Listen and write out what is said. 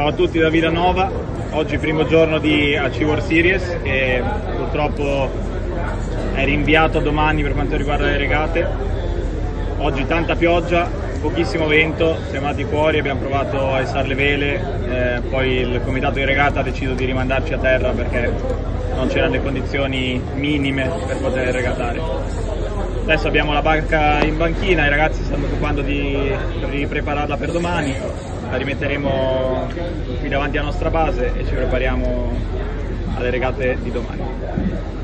Ciao a tutti da Villanova, oggi primo giorno di AC World Series che purtroppo è rinviato a domani per quanto riguarda le regate. Oggi tanta pioggia, pochissimo vento, siamo andati fuori, abbiamo provato a essere le vele, eh, poi il comitato di regata ha deciso di rimandarci a terra perché non c'erano le condizioni minime per poter regatare. Adesso abbiamo la barca in banchina, i ragazzi stanno occupando di riprepararla per domani, la rimetteremo qui davanti alla nostra base e ci prepariamo alle regate di domani.